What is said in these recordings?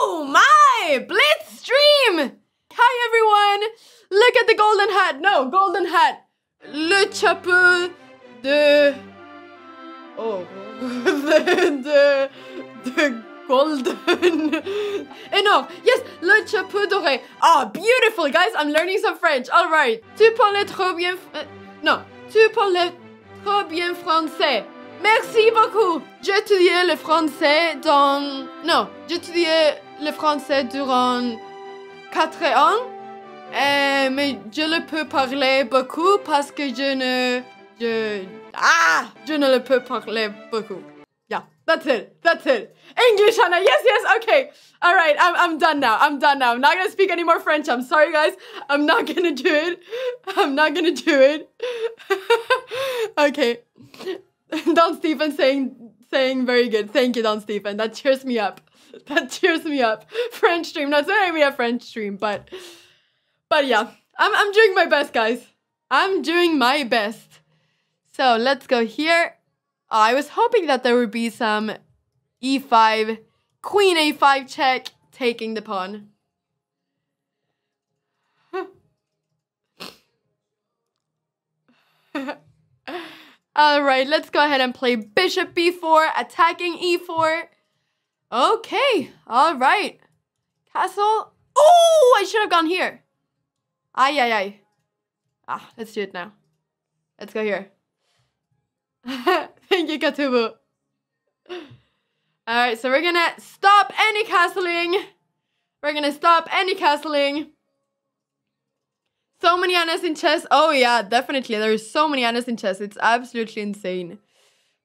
Oh my! Blitz stream! Hi everyone! Look at the golden hat. No, golden hat. Le chapeau de. Oh. the, the, the golden. Enough. Yes, le chapeau doré. Oh, beautiful, guys. I'm learning some French. All right. Tu parles trop bien. non, tu parles trop bien français. Merci beaucoup. J'étudiais le français dans. Non, j'étudiais le français durant 4 ans. Euh, mais je le peux parler beaucoup parce que je ne. Je. Ah! Je ne le peux parler beaucoup. Yeah, that's it. That's it. English, Hannah. Yes, yes. Okay. All right. I'm, I'm done now. I'm done now. I'm not gonna speak any more French. I'm sorry, guys. I'm not gonna do it. I'm not gonna do it. okay. Don Stephen saying saying very good. Thank you, Don Stephen. That cheers me up. That cheers me up. French stream. Not saying we have French stream, but but yeah. I'm I'm doing my best, guys. I'm doing my best. So let's go here. Oh, I was hoping that there would be some e5, queen a5 check, taking the pawn. All right, let's go ahead and play bishop b4, attacking e4. Okay, all right. Castle. Oh, I should have gone here. Ay, ay, ay. Ah, let's do it now. Let's go here. Thank you, Katubu. Alright, so we're gonna stop any castling. We're gonna stop any castling. So many Annas in chess. Oh yeah, definitely. There's so many Annas in chess. It's absolutely insane.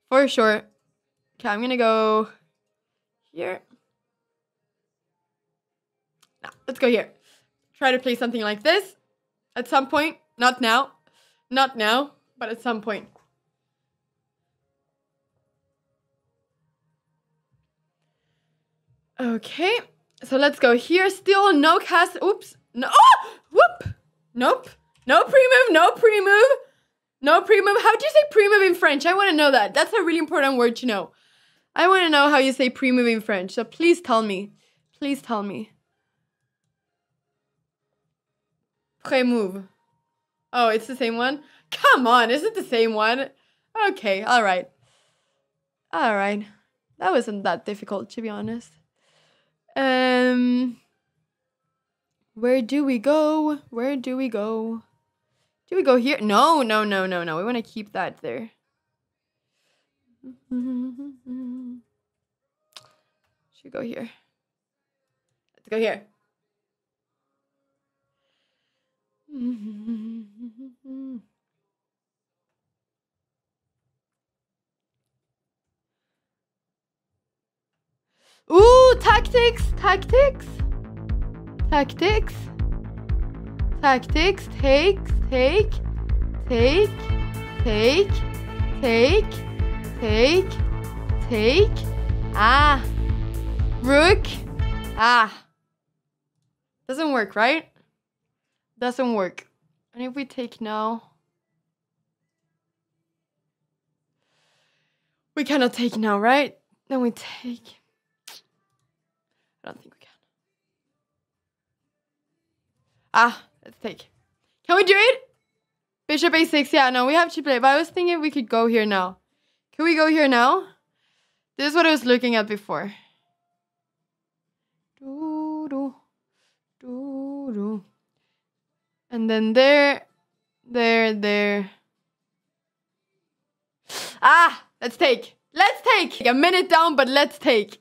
For sure. Okay, I'm gonna go here. No, let's go here. Try to play something like this at some point. Not now. Not now, but at some point. Okay, so let's go here. Still no cast. Oops. No. Oh! Whoop. Nope. No pre-move. No pre-move. No pre-move. How do you say pre-move in French? I want to know that. That's a really important word to know. I want to know how you say pre-move in French. So please tell me. Please tell me. Pre-move. Oh, it's the same one? Come on, is it the same one? Okay, all right. All right. That wasn't that difficult, to be honest. Um, where do we go? Where do we go? Do we go here? No, no, no, no, no. We want to keep that there. Should go here. Let's go here. Ooh, tactics, tactics, tactics, tactics. Take, take, take, take, take, take, take. Ah, rook. Ah, doesn't work, right? Doesn't work. And if we take now, we cannot take now, right? Then we take. I don't think we can. Ah, let's take. Can we do it? Bishop a6. Yeah, no, we have to play. But I was thinking we could go here now. Can we go here now? This is what I was looking at before. And then there, there, there. Ah, let's take. Let's take. A minute down, but let's take.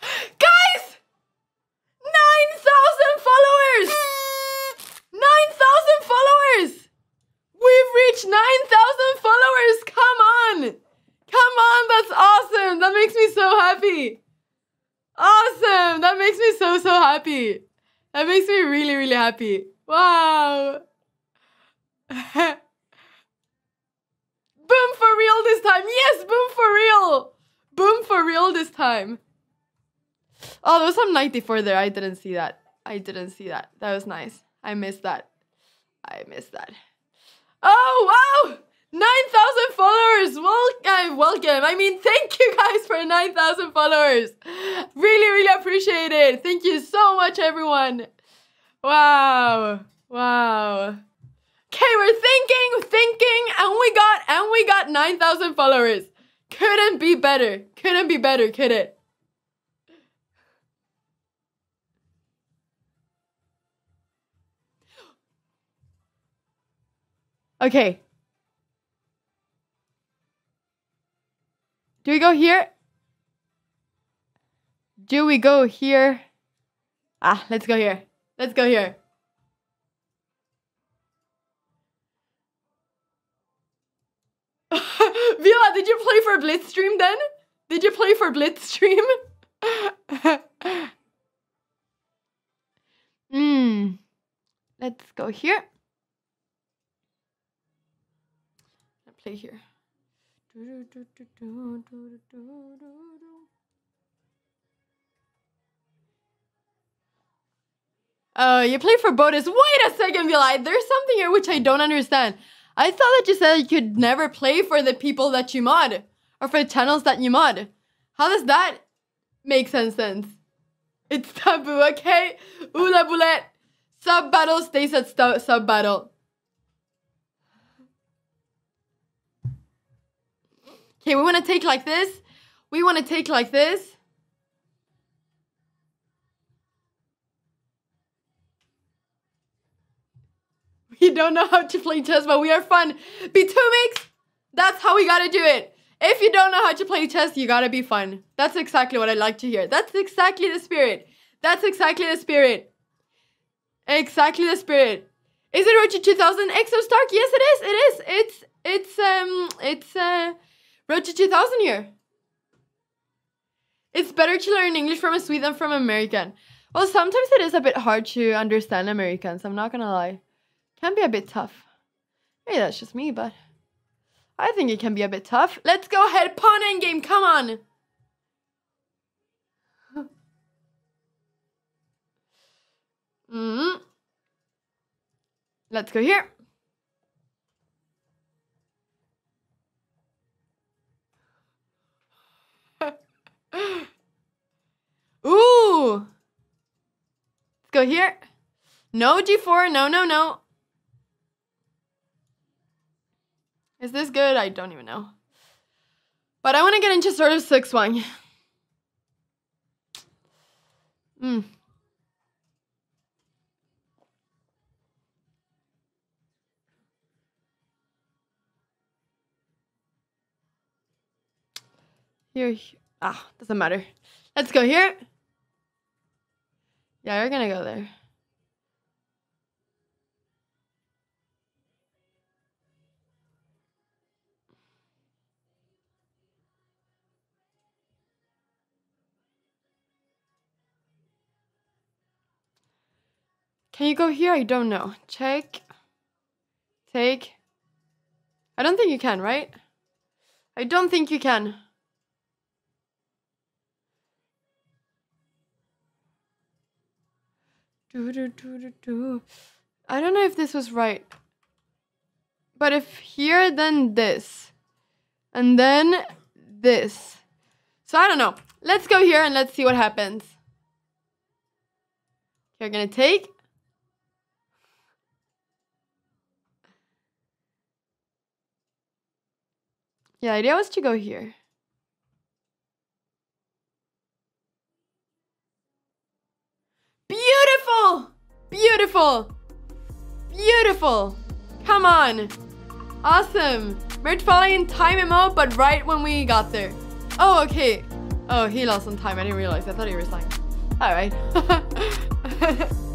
Guys! 9,000 followers! 9,000 followers! We've reached 9,000 followers! Come on! Come on, that's awesome! That makes me so happy! Awesome! That makes me so, so happy! That makes me really, really happy. Wow! boom for real this time! Yes, boom for real! Boom for real this time! Oh, there was some 94 there. I didn't see that. I didn't see that. That was nice. I missed that. I missed that. Oh, wow! time. Welcome. Uh, I mean, thank you guys for 9,000 followers. Really, really appreciate it. Thank you so much, everyone. Wow. Wow. Okay, we're thinking, thinking, and we got, and we got 9,000 followers. Couldn't be better. Couldn't be better, could it? Okay. Do we go here? Do we go here? Ah, let's go here. Let's go here. Vila, did you play for Blitzstream then? Did you play for Blitzstream? Hmm. Let's go here. Play here. Uh, you play for Botez. Wait a second, Vilai. There's something here which I don't understand. I thought that you said you could never play for the people that you mod. Or for the channels that you mod. How does that make sense sense? It's taboo, okay? Ula bullet. Sub battle stays at sub battle. Okay, we want to take like this. We want to take like this. We don't know how to play chess, but we are fun. Be two mix. That's how we gotta do it. If you don't know how to play chess, you gotta be fun. That's exactly what I like to hear. That's exactly the spirit. That's exactly the spirit. Exactly the spirit. Is it Road to 2000 Exo Stark? Yes, it is. It is. It's it's um it's uh Road to 2000 here. It's better to learn English from a Swede than from American. Well, sometimes it is a bit hard to understand Americans, I'm not gonna lie. Can be a bit tough. Maybe that's just me, but I think it can be a bit tough. Let's go ahead, pawn endgame, come on! mm -hmm. Let's go here. Ooh! Let's go here. No G4. No, no, no. Is this good? I don't even know. But I want to get into sort of 6-1. Hmm. Here, ah, doesn't matter. Let's go here. Yeah, you're gonna go there. Can you go here? I don't know. Check. Take. I don't think you can, right? I don't think you can. Do, do, do, do, do. I don't know if this was right. But if here, then this. And then this. So I don't know. Let's go here and let's see what happens. You're gonna take. Yeah, the idea was to go here. Beautiful! Beautiful! Come on! Awesome! We're following time MO, but right when we got there. Oh, okay. Oh, he lost some time. I didn't realize. I thought he was like, alright.